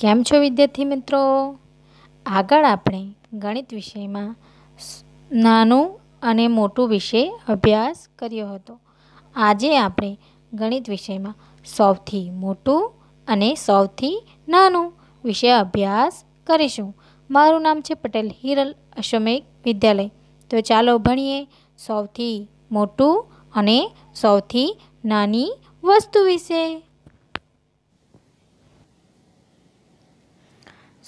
કેમ છો વિદ્યાર્થી મિત્રો? આગળ આપણે ગણિત વિષયમાં નાનું અને મોટું વિષય અભ્યાસ કર્યો હતો. આજે આપણે ગણિત વિષયમાં સૌથી મોટું અને સૌથી નાનું વિષય અભ્યાસ કરીશું. મારું નામ છે પટેલ હિરલ અશ્વમેક વિદ્યાલય. તો ચાલો ભણીએ. સૌથી મોટું અને સૌથી નાની વસ્તુ વિશે.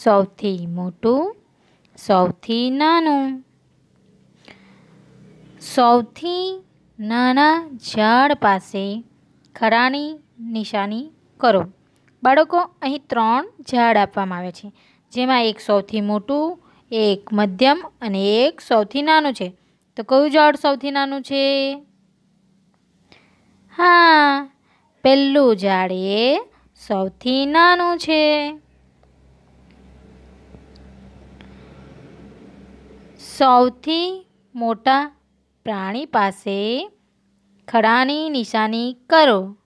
સૌથી મોટું, સૌથી નાનું. સૌથી નાના ઝાડ પાસે ખરાની નિશાની કરો. બાળકો, અહીં ત્રણ ઝાડ આપવામાં આવે છે. જેમાં એક સૌથી મોટું, એક મધ્યમ અને એક સૌથી નાનું છે. તો કયું ઝાડ સૌથી નાનું છે? હા, પહેલું ઝાડ એ સૌથી નાનું છે. સૌથી મોટા પ્રાણી પાસે ખડાની નિશાની કરો.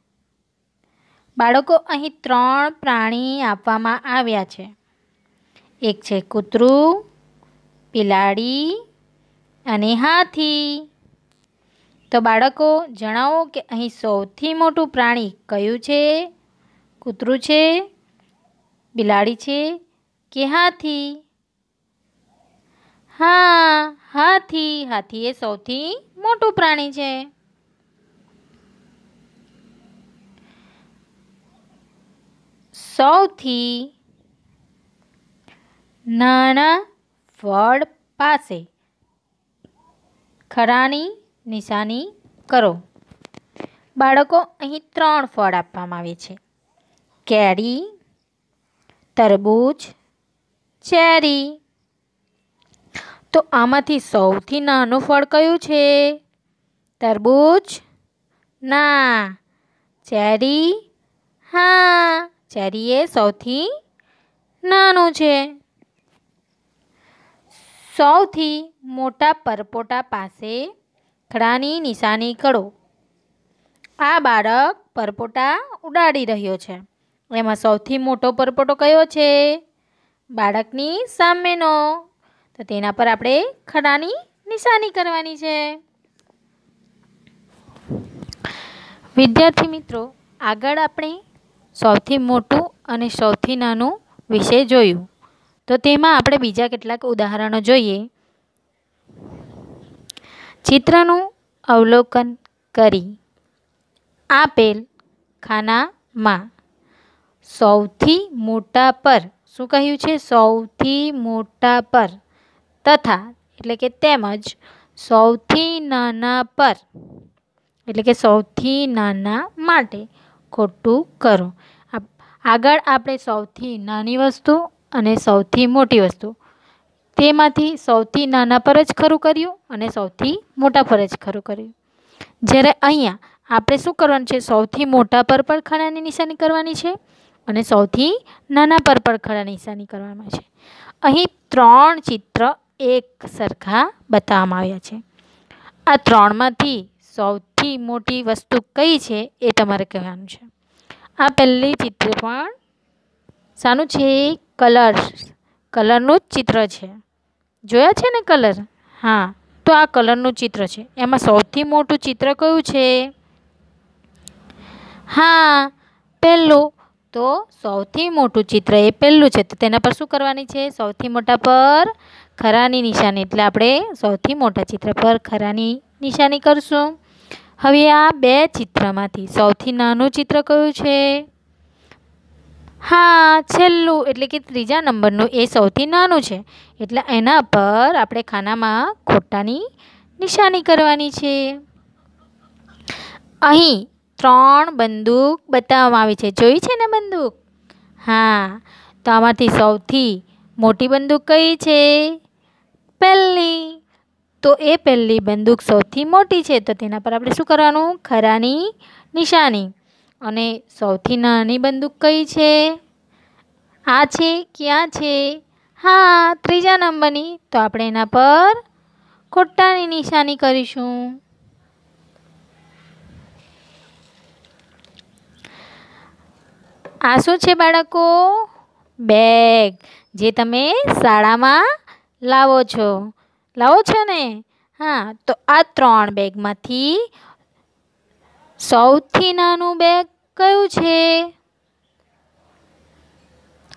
બાળકો, અહીં ત્રણ પ્રાણી આપવામાં આવ્યા છે. એક છે કૂતરું, બિલાડી અને હાથી. તો બાળકો, જણાવો કે અહીં સૌથી મોટું પ્રાણી કયું છે? કૂતરું છે, બિલાડી છે કે હાથી? હા હાથી. હાથી એ સૌથી મોટું પ્રાણી છે. સૌથી નાના ફળ પાસે ખરાની નિશાની કરો. બાળકો, અહીં ત્રણ ફળ આપવામાં આવે છે. કેરી, તરબૂચ, ચેરી. તો આમાંથી સૌથી નાનું ફળ કયું છે? તરબૂચ? ના. ચેરી? હા. ચેરી એ સૌથી નાનું છે. સૌથી મોટા પરપોટા પાસે ખડાની નિશાની કરો. આ બાળક પરપોટા ઉડાડી રહ્યો છે. એમાં સૌથી મોટો પરપોટો કયો છે? બાળકની સામેનો. તો તેના પર આપણે ખડાની નિશાની કરવાની છે. વિદ્યાર્થી મિત્રો, આગળ આપણે સૌથી મોટું અને સૌથી નાનું વિષય જોયું. તો તેમાં આપણે બીજા કેટલાક ઉદાહરણો જોઈએ. ચિત્રનું અવલોકન કરી. આપેલ ખાનામાં સૌથી મોટા પર, શું કહ્યું છે? સૌથી મોટા પર. તથા, એટલે કે તેમજ સૌથી નાના પર, એટલે કે સૌથી નાના માટે ખોટું કરો. આગળ આપણે સૌથી નાની વસ્તુ અને સૌથી મોટી વસ્તુ. તેમાંથી સૌથી નાના પર જ ખરું કર્યું અને સૌથી મોટા પર જ ખરું કર્યું. જ્યારે અહીંયા આપણે શું કરવાનું છે? સૌથી મોટા પર પણ ખડાની નિશાની કરવાની છે અને સૌથી નાના પર પણ ખડાની નિશાની કરવાની છે. અહીં ત્રણ ચિત્ર એક સરખા બતાવવામાં આવ્યા છે. આ ત્રણમાંથી સૌથી મોટી વસ્તુ કઈ છે એ તમારે કહેવાનું છે. આ પહેલી ચિત્ર પણ શાનું છે, કલર. કલરનું જ ચિત્ર છે. જોયા છે ને કલર? હા, તો આ કલરનું ચિત્ર છે. એમાં સૌથી મોટું ચિત્ર કયું છે? હા, પહેલું તો સૌથી મોટું ચિત્ર એ પહેલું છે. તો તેના પર શું કરવાની છે? સૌથી મોટા પર ખરાની નિશાની. એટલે આપણે સૌથી મોટા ચિત્ર પર ખરાની નિશાની કરશું. હવે આ બે ચિત્રમાંથી સૌથી નાનું ચિત્ર કયું છે? હા, છેલ્લું. એટલે કે ત્રીજા નંબરનું. એ સૌથી નાનું છે. એટલે એના પર આપણે ખાનામાં ખોટાની નિશાની કરવાની છે. અહીં ત્રણ બંદૂક બતાવવામાં આવી છે. જોઈ છે ને બંદૂક? હા. તો આમાંથી સૌથી મોટી બંદૂક કઈ છે? પહેલી. તો એ પહેલી બંદૂક સૌથી મોટી છે. તો તેના પર આપણે શું કરવાનું? ખરાની નિશાની. અને સૌથી નાની બંદૂક કઈ છે? આ છે? ક્યાં છે? હા, ત્રીજા નંબરની. તો આપણે એના પર ખોટાની નિશાની કરીશું. આ શું છે બાળકો? બેગ, જે તમે શાળામાં લાવો છો. લાવો છો ને? હા, તો આ ત્રણ બેગમાંથી સૌથી નાનું બેગ કયું છે?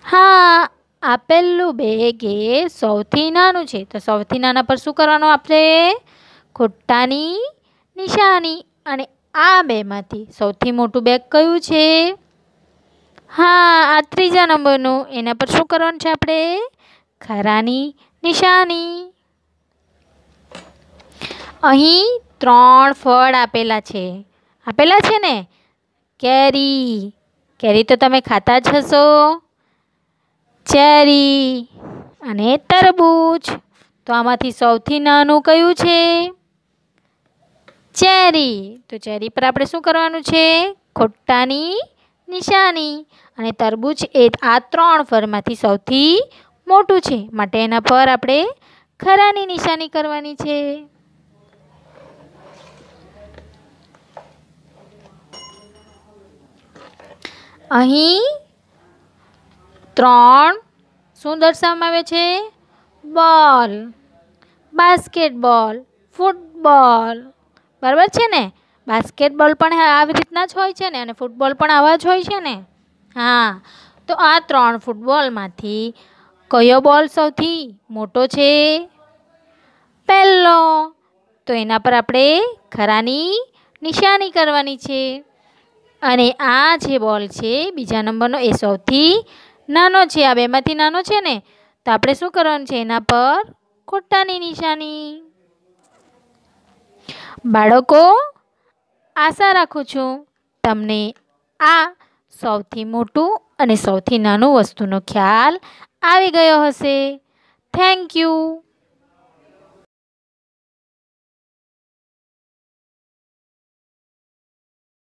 હા, આપેલું બેગ એ સૌથી નાનું છે. તો સૌથી નાના પર શું કરવાનું આપણે? ખોટાની નિશાની. અને આ બેમાંથી સૌથી મોટું બેગ કયું છે? હા, આ ત્રીજા નંબરનું. એના પર શું કરવાનું છે આપણે? ખરાની નિશાની. અહીં ત્રણ ફળ આપેલા છે. આપેલા છે ને? કેરી. કેરી તો તમે ખાતા જ હશો. ચેરી અને તરબૂચ. તો આમાંથી સૌથી નાનું કયું છે? ચેરી. તો ચેરી પર આપણે શું કરવાનું છે? ખોટાની નિશાની અને તરબૂચ એ આ ત્રણ ફળમાંથી સૌથી મોટું છે. માટે એના પર આપણે ખરાની નિશાની કરવાની છે. અહીં ત્રણ શું દર્શાવવામાં આવે છે? બોલ. Basketball, football. બરાબર છે ને? બાસ્કેટબોલ પણ આવી રીતના જ હોય છે ને અને ફૂટબોલ પણ આવા જ હોય છે ને? હા. તો આ ત્રણ ફૂટબોલમાંથી કયો બોલ સૌથી મોટો છે? પહેલો. તો એના પર આપણે ખરાની નિશાની કરવાની છે. અને આ જે બોલ છે બીજા નંબરનો એ સૌથી નાનો છે. આ બેમાંથી નાનો છે ને? તો આપણે શું કરવાનું છે? એના પર ખોટાની નિશાની. બાળકો આશા રાખું છું તમને આ સૌથી મોટું અને સૌથી નાનું વસ્તુનો ખ્યાલ આવી ગયો હશે. Thank you